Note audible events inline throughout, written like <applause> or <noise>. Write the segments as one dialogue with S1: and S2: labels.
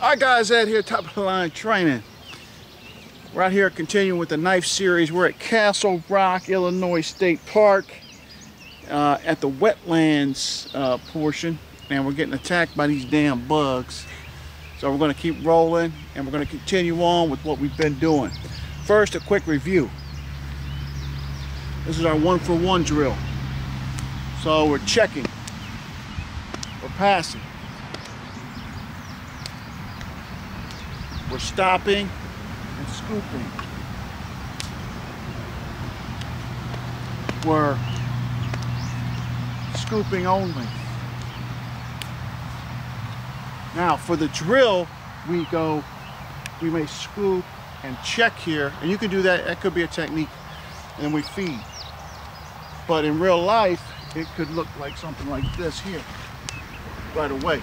S1: All right, guys, Ed here, top of the line training. Right here, continuing with the knife series. We're at Castle Rock, Illinois State Park uh, at the wetlands uh, portion, and we're getting attacked by these damn bugs. So we're going to keep rolling, and we're going to continue on with what we've been doing. First, a quick review. This is our one for one drill. So we're checking, we're passing, we're stopping and scooping. We're scooping only. Now for the drill, we go, we may scoop and check here, and you can do that, that could be a technique, and we feed. But in real life, it could look like something like this here, right away.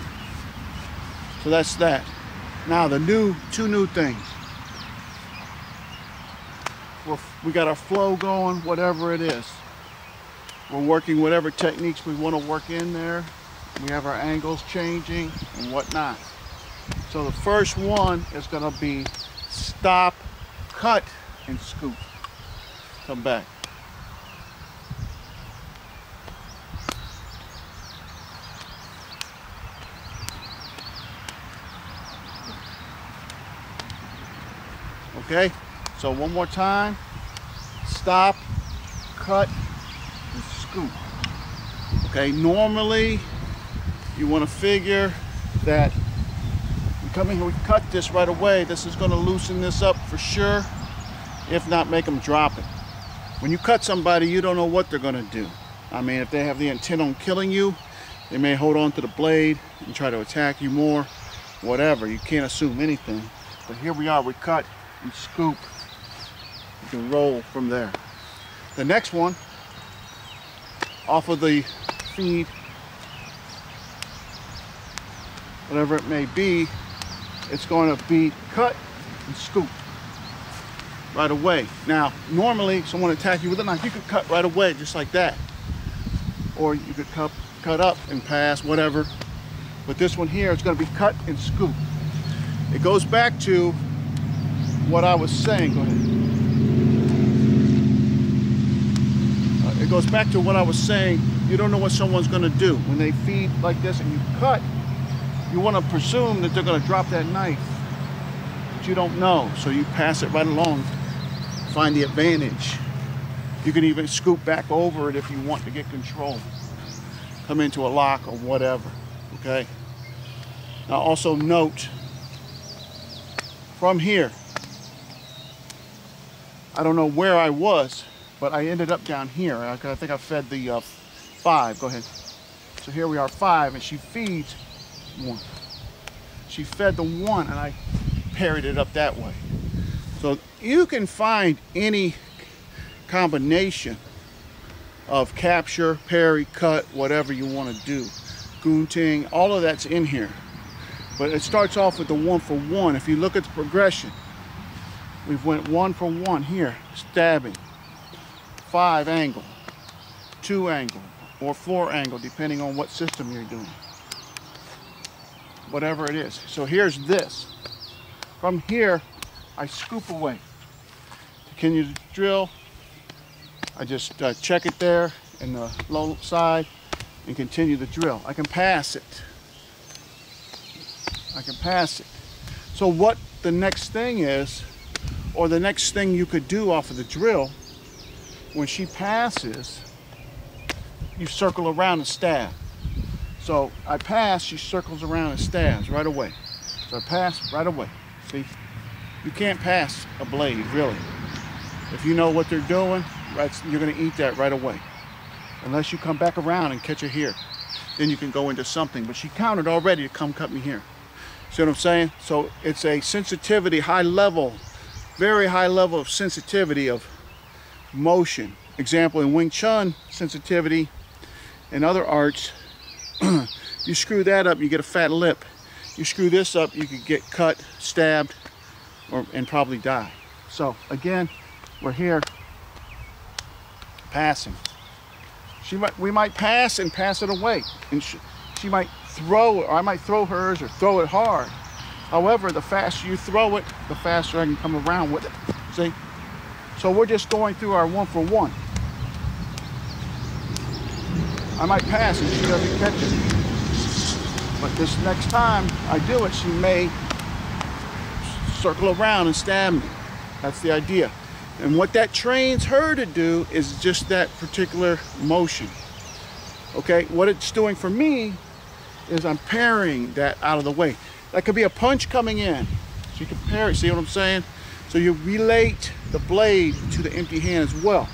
S1: So that's that. Now the new, two new things. We're, we got our flow going, whatever it is. We're working whatever techniques we want to work in there. We have our angles changing and whatnot. So the first one is going to be stop, cut, and scoop. Come back. Okay, so one more time. Stop, cut, and scoop. Okay, normally you want to figure that we come in here, we cut this right away. This is going to loosen this up for sure, if not make them drop it. When you cut somebody, you don't know what they're going to do. I mean, if they have the intent on killing you, they may hold on to the blade and try to attack you more, whatever. You can't assume anything. But here we are, we cut and scoop. You can roll from there. The next one, off of the feed, whatever it may be, it's going to be cut and scoop right away. Now, normally someone attack you with a knife, you could cut right away just like that. Or you could cut, cut up and pass, whatever. But this one here, it's gonna be cut and scoop. It goes back to what I was saying. Go ahead. Uh, it goes back to what I was saying. You don't know what someone's going to do. When they feed like this and you cut, you want to presume that they're going to drop that knife. But you don't know. So you pass it right along. Find the advantage. You can even scoop back over it if you want to get control. Come into a lock or whatever. Okay? Now also note from here I don't know where I was, but I ended up down here. I, think I fed the uh, five. Go ahead. So here we are, five, and she feeds one. She fed the one, and I parried it up that way. So you can find any combination of capture, parry, cut, whatever you want to do. Gunting, all of that's in here. But it starts off with the one for one. If you look at the progression, We've went one for one here, stabbing, five angle, two angle, or four angle, depending on what system you're doing. Whatever it is. So here's this. From here, I scoop away. Continue to drill. I just uh, check it there in the low side and continue the drill. I can pass it. I can pass it. So what the next thing is, or the next thing you could do off of the drill, when she passes, you circle around and stab. So I pass, she circles around and stabs right away. So I pass right away. See, you can't pass a blade, really. If you know what they're doing, you're gonna eat that right away. Unless you come back around and catch her here. Then you can go into something. But she counted already to come cut me here. See what I'm saying? So it's a sensitivity, high level very high level of sensitivity of motion. Example, in Wing Chun sensitivity and other arts, <clears throat> you screw that up, you get a fat lip. You screw this up, you could get cut, stabbed, or, and probably die. So again, we're here passing. She might, we might pass and pass it away. And she, she might throw, or I might throw hers or throw it hard. However, the faster you throw it, the faster I can come around with it. See? So we're just going through our one for one. I might pass and she doesn't catch it. But this next time I do it, she may circle around and stab me. That's the idea. And what that trains her to do is just that particular motion. Okay, what it's doing for me is I'm parrying that out of the way. That could be a punch coming in. So you can parry, see what I'm saying? So you relate the blade to the empty hand as well.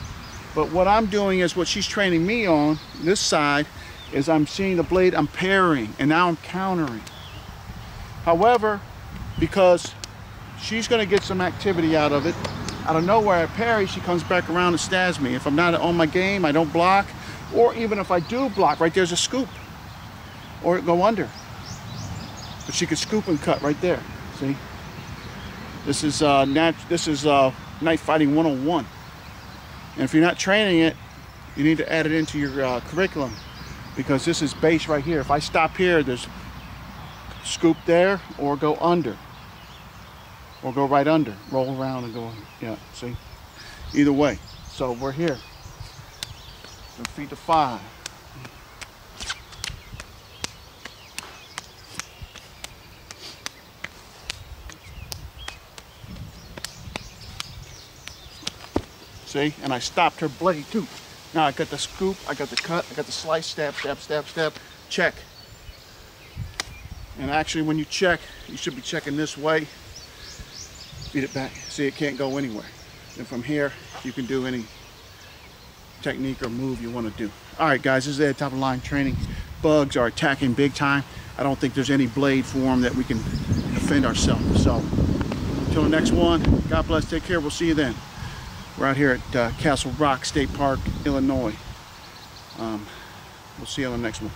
S1: But what I'm doing is what she's training me on, this side, is I'm seeing the blade, I'm parrying, and now I'm countering. However, because she's gonna get some activity out of it, out of nowhere I parry, she comes back around and stabs me. If I'm not on my game, I don't block, or even if I do block, right there's a scoop, or go under. But she could scoop and cut right there, see? This is uh, nat this is uh, knife fighting 101. And if you're not training it, you need to add it into your uh, curriculum because this is base right here. If I stop here, there's scoop there or go under or go right under, roll around and go, yeah, see? Either way. So we're here. From feet to five. See? And I stopped her blade too. Now I got the scoop, I got the cut, I got the slice, stab, stab, stab, stab, check. And actually when you check, you should be checking this way. Feed it back. See, it can't go anywhere. And from here, you can do any technique or move you want to do. All right, guys, this is the top of line training. Bugs are attacking big time. I don't think there's any blade form that we can defend ourselves. So until the next one, God bless, take care. We'll see you then. We're out here at uh, Castle Rock State Park, Illinois. Um, we'll see you on the next one.